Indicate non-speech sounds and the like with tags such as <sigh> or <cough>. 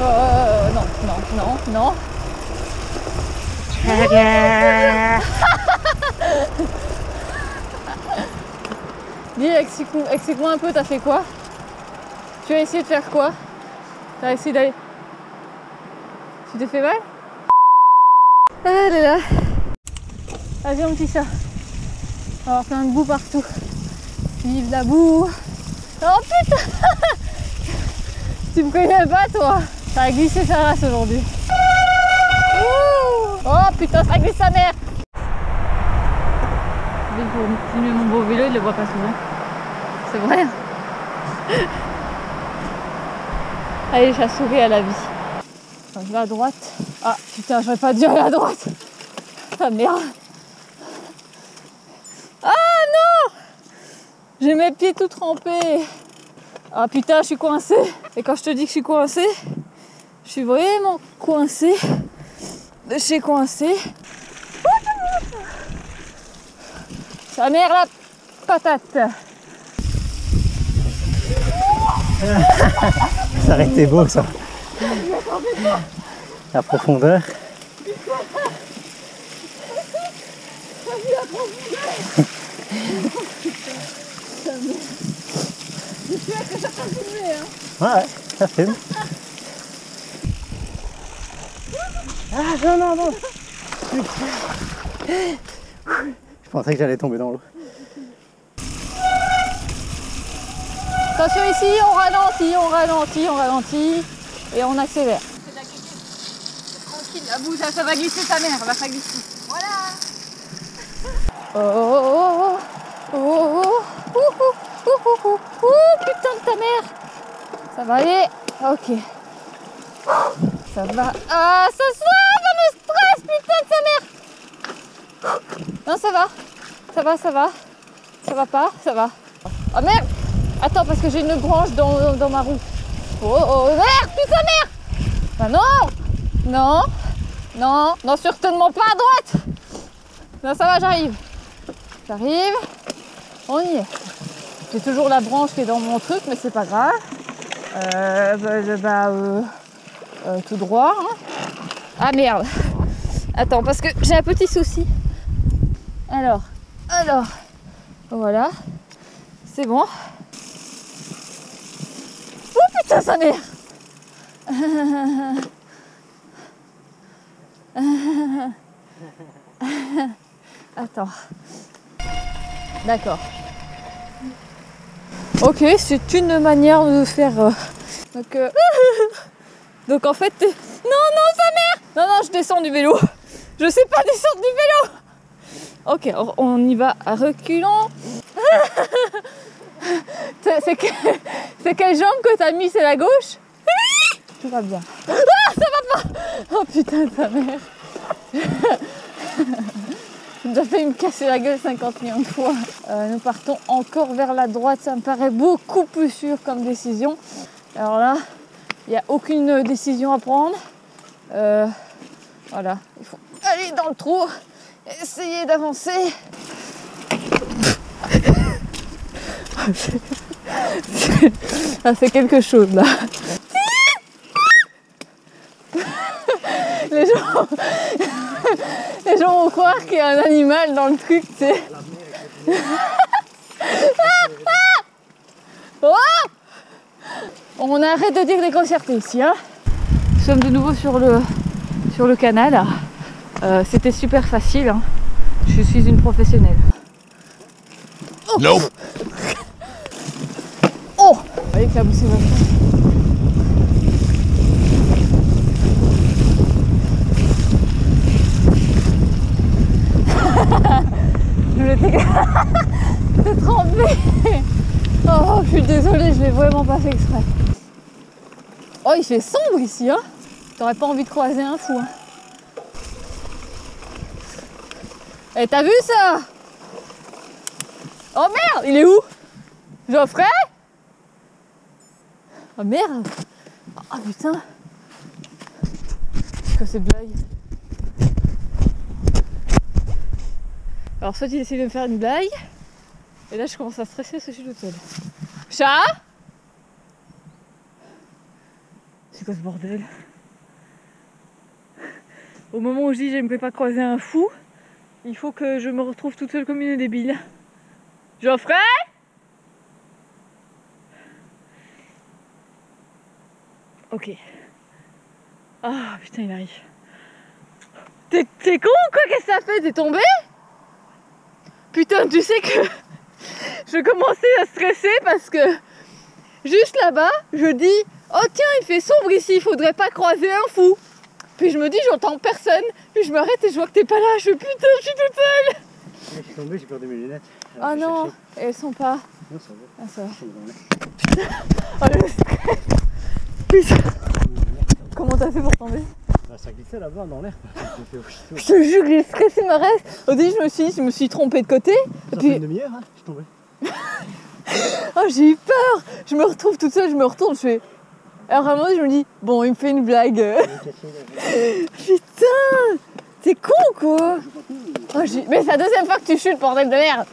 Euh, non, non, non, non. <laughs> Dis, explique- explique-moi un peu, t'as fait quoi? Tu as essayé de faire quoi? T'as essayé d'aller. Tu t'es fait mal? Ah là Vas-y, mon petit chat. On va avoir plein de boue partout. Vive la boue Oh putain <laughs> Tu me connais pas, toi Ça a glissé sa race aujourd'hui. Oh putain, ça glisse sa mère Il faut filmer mon beau vélo, il le voit pas souvent. C'est vrai. hein. <laughs> Allez, j'ai souris à la vie. Je vais à droite. Ah putain, j'aurais pas dû aller à droite. Ah merde. Ah non J'ai mes pieds tout trempés. Ah putain, je suis coincée. Et quand je te dis que je suis coincée, je suis vraiment coincée. Je suis coincée. Sa mère la patate. <laughs> Ça aurait été beau ça. La profondeur. <laughs> Ouais, ouais, ça filme. Ah non, non, non. Je pensais que j'allais tomber dans l'eau. Attention ici, on ralentit, on ralentit, on ralentit et on accélère. Tranquille, la boue, ça, ça va glisser ta mère, va pas glisser. Voilà. Oh oh oh oh oh oh oh oh oh oh oh putain de ta mère. Ça va aller, ok. Ça va. Ah ça va le stress putain de sa mère. Non ça va, ça va, ça va, ça va pas, ça va. Oh merde. Attends, parce que j'ai une branche dans, dans ma roue. Oh, oh, merde, putain, merde Bah non Non Non Non, certainement pas à droite Non, ça va, j'arrive. J'arrive. On y est. J'ai toujours la branche qui est dans mon truc, mais c'est pas grave. Euh, bah, bah, bah, euh, euh, tout droit. hein. Ah merde Attends, parce que j'ai un petit souci. Alors, alors, voilà. C'est bon. Oh putain, sa mère Attends. D'accord. Ok, c'est une manière de faire. euh, Donc, euh, Donc en fait. t'es- Non, non, sa mère Non, non, je descends du vélo. Je sais pas descendre du vélo Ok, on- y va à reculons. <laughs> C'est c'est que- c'est quelle jambe que t'as mis C'est la gauche? Tout va bien. Ah, ça va pas Oh putain ta mère <laughs> J'ai déjà failli me casser la gueule 50 millions de fois. Euh, nous partons encore vers la droite, ça me paraît beaucoup plus sûr comme décision. Alors là, il n'y a aucune décision à prendre. Euh, voilà, il faut aller dans le trou, essayer d'avancer. <laughs> Ah, c'est quelque chose là. Les gens, <laughs> les gens vont croire qu'il y a un animal dans le truc, tu sais. <laughs> Oh On arrête de dire des grossièretés ici. Hein Nous sommes de nouveau sur le, sur le canal. Euh, C'était super facile. hein. Je suis une professionnelle. Oh Vous voyez que la boussée va faire. <laughs> Je l'étais <laughs> J'étais trempée Oh, je suis désolée, je l'ai vraiment pas fait exprès. Oh, il fait sombre ici, hein. T'aurais pas envie de croiser un fou, hein. Eh, t'as vu ça? Oh merde, il est où? Geoffrey? Oh merde. Ah putain. Que c'est blague Alors soit il essaie de me faire une blague, et là je commence à stresser parce que je suis. Chat? C'est quoi ce bordel Au moment où je dis j'aimerais pas croiser un fou, il faut que je me retrouve toute seule comme une débile. Geoffrey Ok. Ah putain, il arrive. T'es t'es con ou quoi? Qu'est-ce que ça fait? T'es tombé? Putain, tu sais que <laughs> je commençais à stresser parce que juste là-bas, je dis Oh tiens, il fait sombre ici, il faudrait pas croiser un fou. Puis je me dis J'entends personne. Puis je m'arrête et je vois que t'es pas là. Je fais Putain, je suis toute seule. Je suis tombé, j'ai perdu mes lunettes. Oh Alors, je non, elles sont pas. Non, ça va. Ah, ça va. <laughs> Oh le stress Putain, comment t'as fait pour tomber Bah, ça glissait là-bas dans l'air. Je te jure que j'ai stressé ma reste. Au début, je me suis dit, je me suis trompée de côté. Ça puis- fait une demi-heure, hein, je suis tombé. <laughs> Oh, j'ai eu peur. Je me retrouve toute seule, je me retourne, je fais. Alors à un moment, je me dis, bon, il me fait une blague. <laughs> Putain, t'es con quoi? Oh, Mais c'est la deuxième fois que tu chutes, bordel de merde.